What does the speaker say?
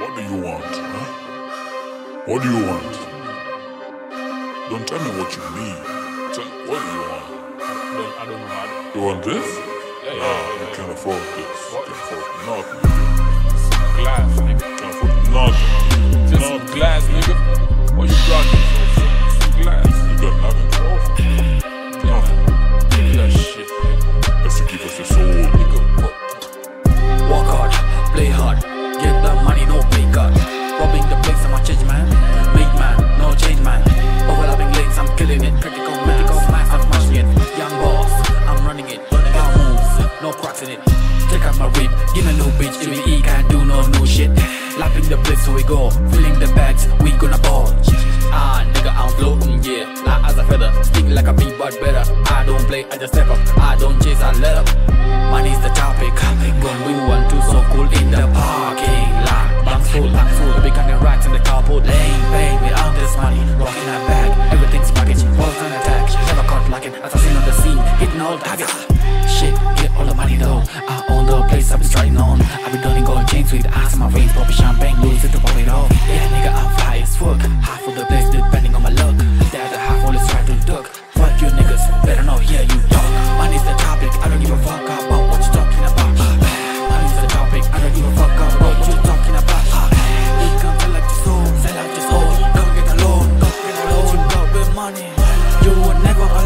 What do you want? Huh? What do you want? Don't tell me what you need. Tell me, what do you want? I don't, I don't know. I don't, You want this? yeah, yeah, Nah, yeah, you yeah. can't afford this. You can't afford nothing. nigga. Glass, nigga. You can't afford nothing. Just some Nothing. glass, nigga. What you got? Some, some glass. You got nothing to offer. Nothing. Give that shit, nigga. That's to keep us your soul. Nigga. Work hard, play hard, get the cut. Robbing the place, I'm a change man. Big man, no change man. Overlapping lanes, I'm killing it. Critical mass, mass, I'm smashing it. Young boss, I'm running it. Running out moves, no cracks in it. Take out my whip, give a new bitch. EVE can't do no new shit. Lapping the place, so we go. Filling the bags, we gonna ball. Ah, nigga, I'm floating, yeah. Light as a feather, stick like a bee, but better. I don't play, I just step up. I don't chase, I let up. gold. I got shit, get all the money though. I own the place I've been starting on. I've been donning gold chains with ass my rings, popping champagne, lose it to pop it off. Yeah, nigga, I'm fly as fuck. Half of the place depending on my luck. The other half always try to duck. Fuck you niggas, better not hear you talk. Money's the topic, I don't give a fuck about what you talking about. Money's the topic, I don't give a fuck about what you talking about. You can tell like your soul, sell out your soul, don't get alone, don't get alone, with money. You will never.